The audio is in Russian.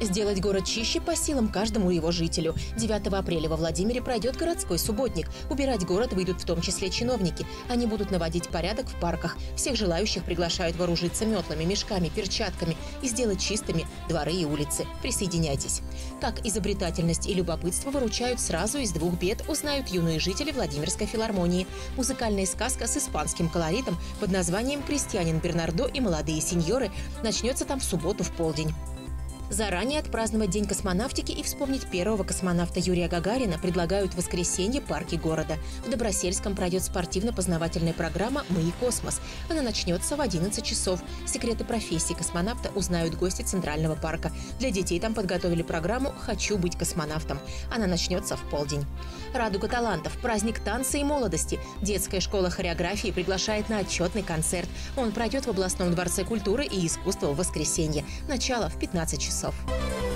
Сделать город чище по силам каждому его жителю. 9 апреля во Владимире пройдет городской субботник. Убирать город выйдут в том числе чиновники. Они будут наводить порядок в парках. Всех желающих приглашают вооружиться метлами, мешками, перчатками и сделать чистыми дворы и улицы. Присоединяйтесь. Как изобретательность и любопытство выручают сразу из двух бед, узнают юные жители Владимирской филармонии. Музыкальная сказка с испанским колоритом под названием «Крестьянин Бернардо и молодые сеньоры» начнется там в субботу в полдень. Заранее отпраздновать День космонавтики и вспомнить первого космонавта Юрия Гагарина предлагают в воскресенье парки города. В Добросельском пройдет спортивно-познавательная программа «Мы и космос». Она начнется в 11 часов. Секреты профессии космонавта узнают гости Центрального парка. Для детей там подготовили программу «Хочу быть космонавтом». Она начнется в полдень. «Радуга талантов» – праздник танца и молодости. Детская школа хореографии приглашает на отчетный концерт. Он пройдет в областном дворце культуры и искусства в воскресенье. Начало в 15 часов. Of.